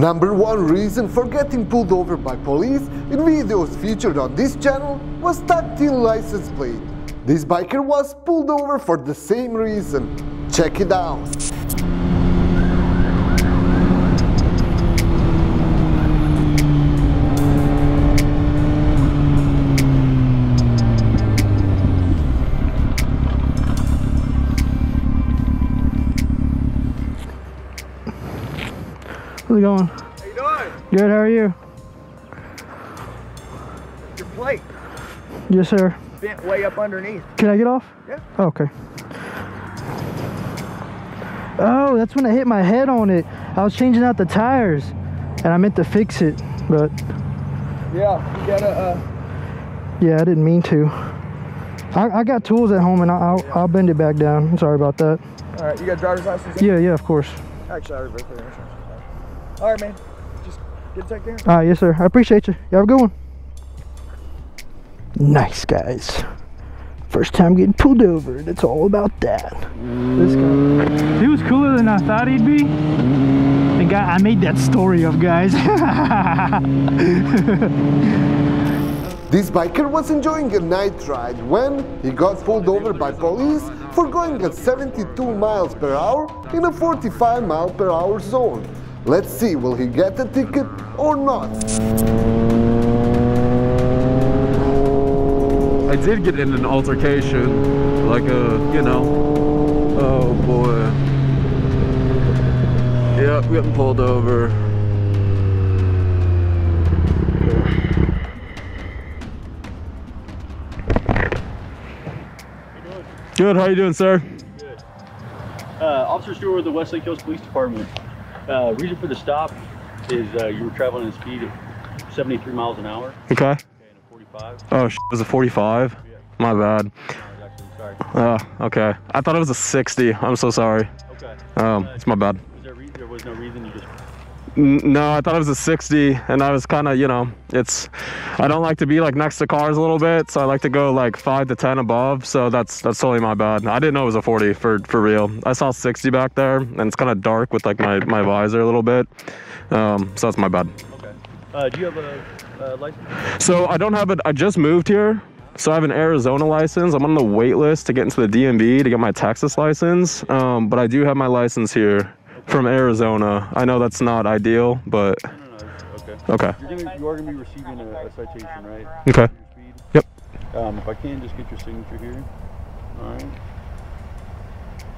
Number one reason for getting pulled over by police in videos featured on this channel was tactile license plate. This biker was pulled over for the same reason. Check it out. How's it going? How you doing? Good, how are you? Your plate Yes, sir. bent way up underneath. Can I get off? Yeah. Oh, okay. Oh, that's when I hit my head on it. I was changing out the tires and I meant to fix it, but Yeah, you gotta, uh, yeah, I didn't mean to. I, I got tools at home and I'll, I'll bend it back down. I'm sorry about that. all right, you got driver's license? Yeah, yeah, of course. Actually, I reversed the insurance. All right, man. Just get taken care of. All right, yes, sir. I appreciate you. You have a good one. Nice, guys. First time getting pulled over, and it's all about that. This guy. He was cooler than I thought he'd be. The guy, I made that story of guys. This biker was enjoying a night ride when he got pulled over by police for going at 72 miles per hour in a 45 mile per hour zone. Let's see, will he get the ticket or not? I did get in an altercation, like a, you know, oh boy. Yep, getting pulled over. Good, how you doing, sir? Uh, Officer Stewart with the Westlake Hills Police Department. Uh, reason for the stop is uh, you were traveling at a speed of 73 miles an hour Okay. okay, in a 45. Oh, sh- it was a 45? My bad. No, I was actually sorry. Oh, okay. I thought it was a 60. I'm so sorry. Okay. Um, it's my bad. Was there, re- there was no reason you just. N- No, I thought it was a 60, and I was kind of, you know, it's. I don't like to be like next to cars a little bit, so I like to go like five to 10 above. So that's that's totally my bad. I didn't know it was a 40 for for real. I saw 60 back there, and it's kind of dark with like my my visor a little bit. Um, so that's my bad. Okay. Uh, do you have a uh, license? So I don't have it. I just moved here. So I have an Arizona license. I'm on the wait list to get into the DMV to get my Texas license. Um, but I do have my license here from Arizona. I know that's not ideal, but No, no. Okay. okay. You're gonna, you are going to be receiving a, a citation, right? Okay. For your speed? Yep. Um, if I can, just get your signature here. All right.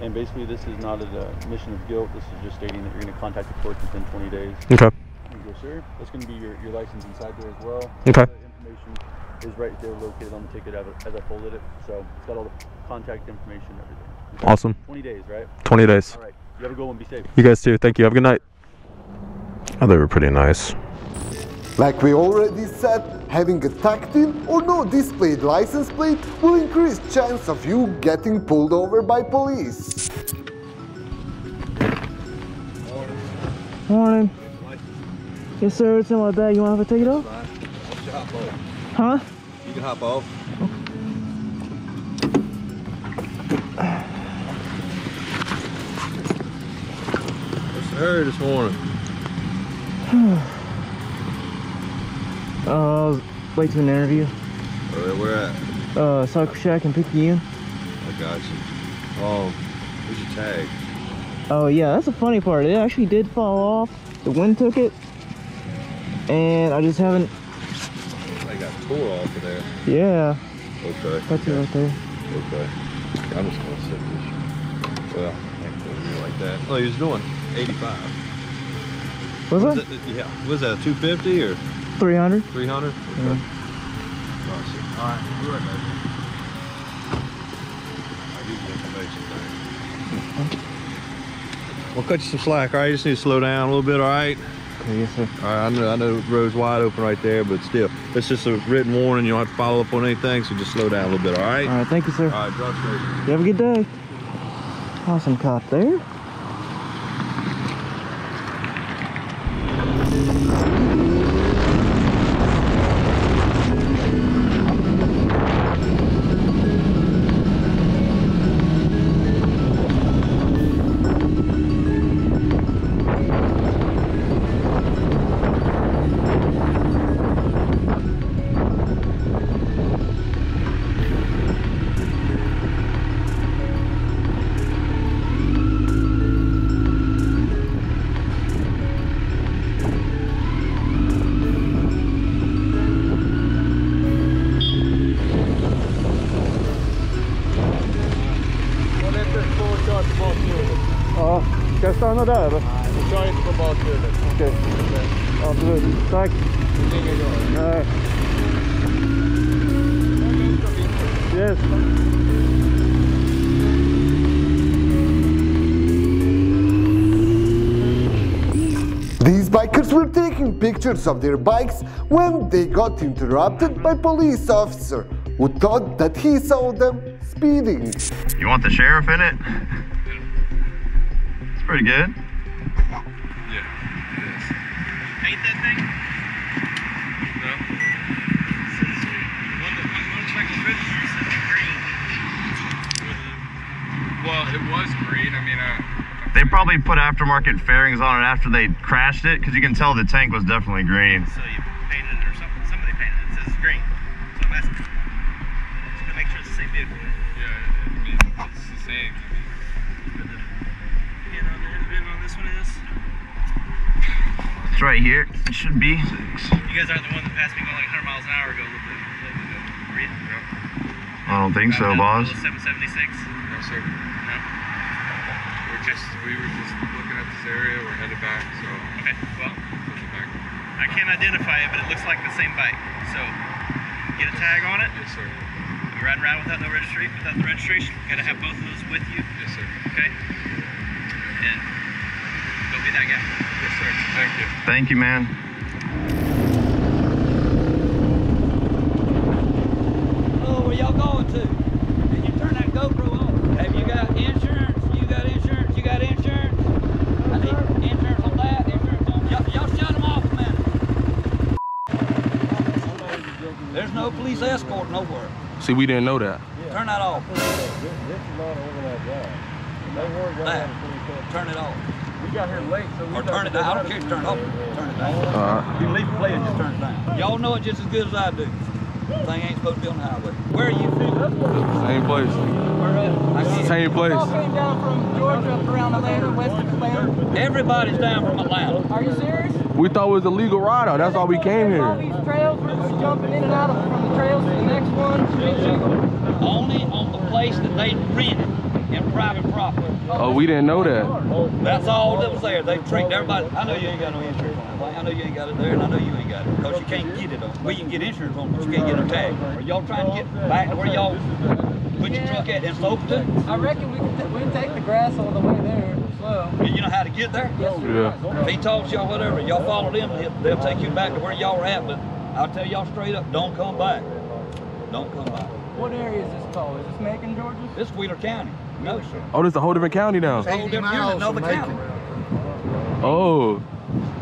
And basically, this is not a uh, mission of guilt. This is just stating that you're going to contact the court within 20 days. Okay. There you go, sir. That's going to be your, your license inside there as well. Okay. The information is right there located on the ticket as I- as I folded it. So it's got all the contact information and everything. Okay. Awesome. 20 days, right? 20 days. All right. You have a good one. Be safe. You guys too. Thank you. Have a good night. Oh, they were pretty nice. Like we already said, having a tactile or no displayed license plate will increase chance of you getting pulled over by police. Morning. Yes, sir. It's in my bag. You want to have a take it off? Huh? You can hop off. Hurry this morning? Uh, I was late to an interview. Where, where at? Uh, Soccer Shack and Picayune. I got you. Um, where's your tag? Oh yeah, that's the funny part. It actually did fall off. The wind took it, and I just haven't. I got tore off of there. Yeah, Okay. that's it right there. Okay. I'm just gonna set this. Well, I do it like that. Oh, he was doing 85. Was Was it it, yeah. Was that 250 or 300? 300? Okay. Yeah. Awesome. All right. We'll be right back. I'll information. Thanks. We'll cut you some slack, all right? You just need to slow down a little bit, all right? Okay, yes sir. All right, I know, I know the road's wide open right there, but still, it's just a written warning. You don't have to follow up on anything, so just slow down a little bit, all right? All right, thank you, sir. All right, straight. You have a good day. Awesome cop there. Några där eller? Vi kör inte på bakhjulet. Okej. Absolut. Tack. Inget gör. Nej. Yes. These bikers were taking pictures of their bikes when they got interrupted by police officer who thought that he saw them speeding. You want the sheriff in it? It's pretty good. Yeah. Ain't that thing? No. One, one motorcycle registered says green. Well, it was green. I mean, uh, They probably put aftermarket fairings on it after they crashed it because you can tell the tank was definitely green. So you painted it or something. Somebody painted it. It says green. So I'm asking. Just to make sure it's the same vehicle. yeah, I mean, it's the same. Pin this one is. It's right here. It should be. You guys aren't the one that passed me going like 100 miles an hour ago a little bit, a little bit ago. Were you? I don't think so, boss. 776. No, sir. No. We're just, we were just looking at this area. We're headed back, so Okay. Well, looking back. I can't identify it, but it looks like the same bike. So get a tag on it. Yes, sir. You're riding around without no registration. Without the registration, gotta have both of those with you. Yes, sir. Okay. And go be that guy. Yes, sir. Thank you. Thank you, man. Oh, where y'all going to? Did you turn that GoPro on? Have you got insurance? You got insurance? You got insurance? I need insurance on that, insurance on y'all, y'all shut them off a minute. There's no police escort nowhere. See, we didn't know that. Turn that off. This is not over That. Turn it off. We got here late, so we Or turn it down. I don't care if you turn it off. Turn it down. Alright. You leave it play and just turn it down. Y'all know it just as good as I do. Thing ain't supposed to be on the highway. Where are you from? Same place. I can't- Same place. came down from Georgia up around Atlanta, west of Atlanta. Everybody's down from Atlanta. Are you serious? We thought it was a legal ride out. That's why we came here. All here. these trails, we're just jumping in and out of from the trails to the next one. Only on the place that they rented in private property. Oh, we didn't know that. That's all that was there. They treated everybody. I know you ain't got no insurance on that. I know you ain't got it there, and I know you ain't got it because you can't get it on. Well, you can get insurance on, it, but you can't get a tag. Are y'all trying to get back to where y'all put your truck at in Soperton? I reckon we can, we can take the grass all the way there, slow. You know how to get there? Yes, sir. Yeah. If he talks y'all whatever, y'all follow them, he'll- they'll take you back to where y'all were at. But I'll tell y'all straight up, don't come back. Don't come back. What area is this called? Is this Macon, Georgia? This is Wheeler County. No, sir. Oh, this is a whole different county now. It's a whole different, another county. Oh.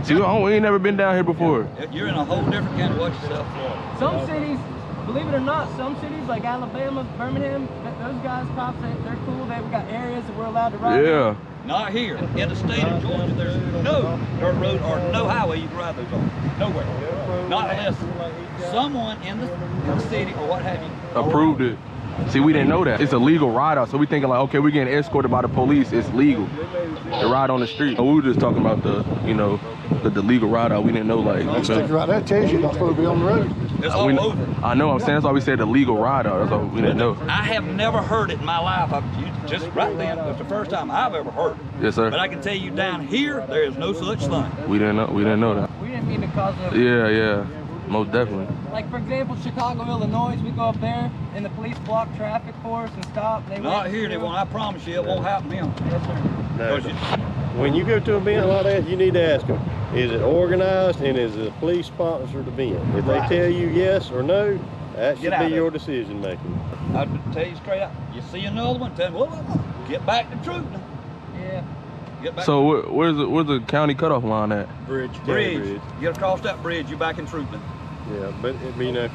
See, we we ain't never been down here before. You're in a whole different county. Watch yourself. Some cities, believe it or not, some cities like Alabama, Birmingham, those guys, cops, they, they're cool. They've got areas that we're allowed to ride. Yeah. Not here. In the state of Georgia, there's no dirt road or no highway you can ride those on. Nowhere. Not unless someone in the, in the city or what have you. Approved it. See, we didn't know that. It's a legal ride out. So we thinking like, okay, we're getting escorted by the police. It's legal to ride on the street. We were just talking about the, you know, the, the legal ride out. We didn't know like. you feel me? right there tells you not supposed to be on the road. It's all we- over. I know. I'm saying that's why we said the legal ride out. That's why we didn't know. I have never heard it in my life. I've, just right then, it's the first time I've ever heard it. Yes, sir. But I can tell you down here, there is no such thing. We didn't know. We didn't know that. We didn't mean to cause no. Yeah, yeah, most definitely. Like for example, Chicago, Illinois, we go up there and the police block traffic for us and stop. They Not wait here, they won't. I promise you, it won't happen here. Yes, sir. No. 'Cause you- When you go to an event like that, you need to ask them, is it organized and is the police sponsored event? If they tell you yes or no, that should be your decision making. I'd tell you straight out. You see another one, tell me, well, well, get back to Treutlen. Yeah. Get back So where, where's the where's the county cutoff line at? Bridge, to county bridge. Get across that bridge, you're back in Treutlen. Yeah, but it, you know,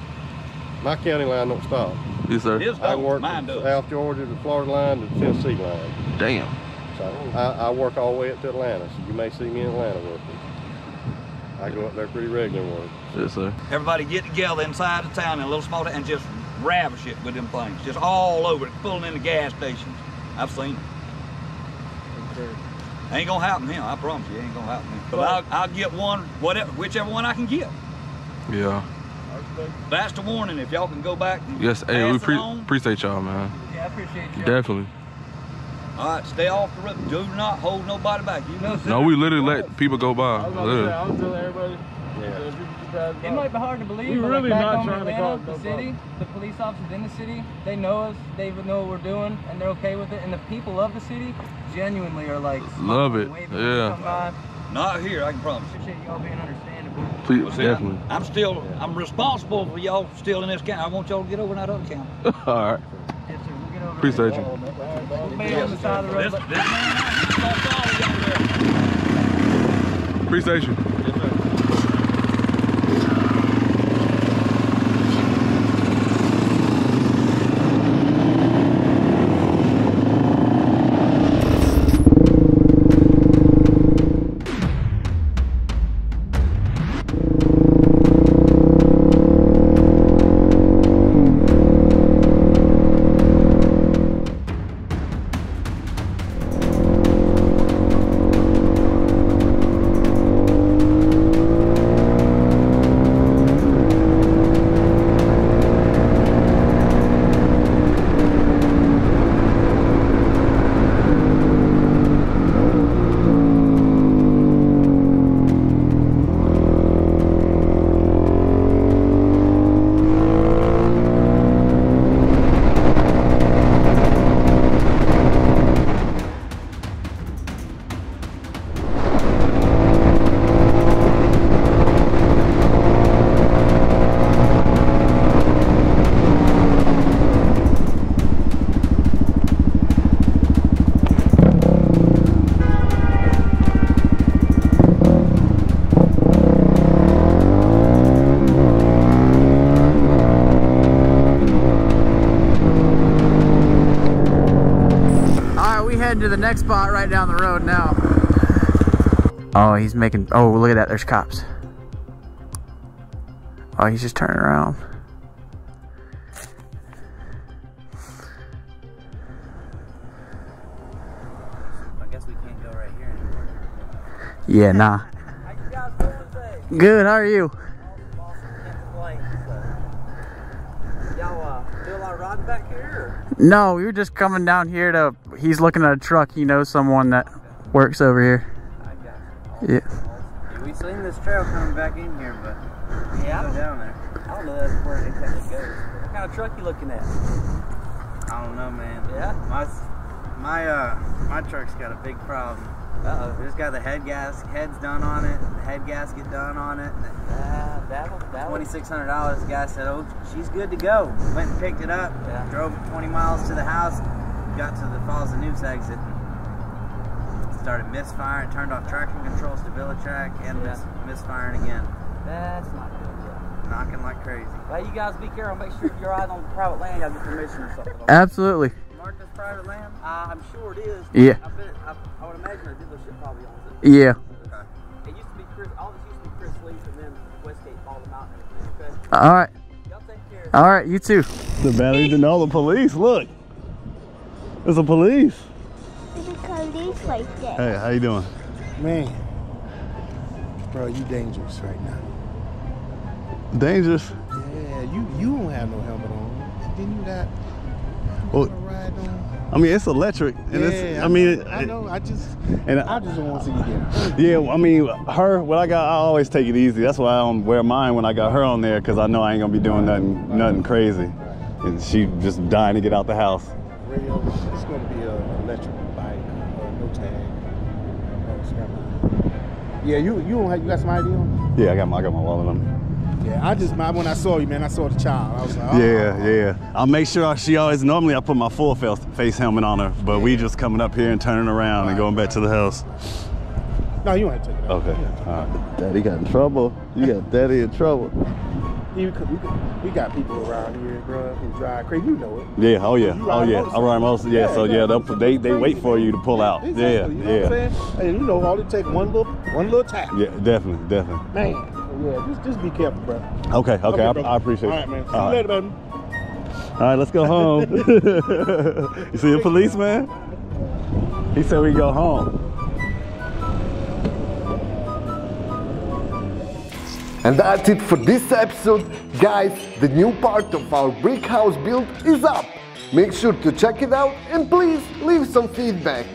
my county line don't stop. Yes, sir. His I work mine does. South Georgia to Florida line to Tennessee line. Damn. So I, I work all the way up to Atlanta. So you may see me in Atlanta working. I go up there pretty regular work. Yes, sir. Everybody get together inside the town in a little small town and just ravish it with them things. Just all over it, pulling in the gas stations. I've seen it. Ain't gonna happen here, I promise you, ain't gonna happen here. But I'll, I'll get one, whatever, whichever one I can get. Yeah. That's the warning. If y'all can go back and Yes. Hey, we pre- on. appreciate y'all, man. Yeah, I appreciate you. Definitely. All right, stay off the road. Do not hold nobody back. You know. No, we literally let people go by. Literally. was telling everybody. It might be hard to believe, We but really like back not home in trying to Atlanta, the no city, the police officers in the city, they know us, they would know what we're doing, and they're okay with it. And the people of the city genuinely are like, Love it. waving when we Yeah. Not here, I can promise. you. Appreciate y'all being understandable. Please, Well, see, definitely. I'm still, I'm responsible for y'all still in this county. I want y'all to get over in that other county. All right. Yes, sir. We'll get over Appreciate you. We'll be on the side of the road. This, this man, he's gonna follow y'all there. Appreciate you. To the next spot right down the road now. Oh, he's making. Oh, look at that. There's cops. Oh, he's just turning around. I guess we can't go right here anymore. Yeah, nah. Good. How are you? Y'all uh, do a lot of riding back here? No, we were just coming down here to. He's looking at a truck. He knows someone that works over here. Yeah. Yeah, we seen this trail coming back in here, but we yeah, go down there. I don't know that's where it exactly goes. What kind of truck you looking at? I don't know, man. Yeah? My my uh my truck's got a big problem. Uh-oh. We just got the head gas heads done on it, the head gasket done on it. Uh, that'll, that'll. Twenty-six hundred dollars. The guy said, "Oh, she's good to go." Went and picked it up. Yeah. Drove it twenty miles to the house. Got to the Falls of Neuse exit. Started misfiring. Turned off traction control, StabiliTrak, and mis- misfiring again. That's not good. Knocking like crazy. Well, you guys be careful. Make sure if you're riding on private land, y'all get permission or something. Absolutely. Mark this private land? Uh, I'm sure it is. Yeah. I, bet, I, I would imagine a dealership probably owns it. Yeah. Okay. It used to be Chris. All this used to be Chris Leith, and then Westgate bought them out and everything. Okay. All right. All right. You too. The batteries and all the police. Look. There's a police. The police right there. Hey, how you doing? Man, bro, you dangerous right now. Dangerous. Yeah, you you don't have no helmet on. Didn't you got Well, ride on? I mean, it's electric, and yeah, it's. I mean, I know. I just and I just don't want to see you get. Yeah, I mean, her. What I got, I always take it easy. That's why I don't wear mine when I got her on there, because I know I ain't gonna be doing nothing, nothing crazy. And she just dying to get out the house. Radio. It's going to be a electric bike, uh, no tag. Yeah, you you don't have you got some idea on? Yeah, I got my, I got my wallet on. Yeah, I just my, when I saw you, man, I saw the child. I was like, oh. Yeah, yeah. I'll make sure she always. Normally, I put my full face, face helmet on her, but we just coming up here and turning around and going back to the house. No, you don't to take it out. Okay. All right. Daddy got in trouble. You got daddy in trouble. You, we, got people around here, bro, who drive crazy. You know it. Yeah. Oh yeah. Oh ride yeah. I ride most. Yeah. So yeah, they'll, they they wait for you to pull out. Yeah. You know Yeah. what I'm saying? And you know, all it take one little one little tap. Yeah. Definitely. Definitely. Man, yeah, just just be careful, bro. Okay. Okay. I, bro. I appreciate it. right, man. See All you right. later, baby. All right, let's go home. you see a policeman? He said we go home. And that's it for this episode. Guys, the new part of our brick house build is up. Make sure to check it out and please leave some feedback.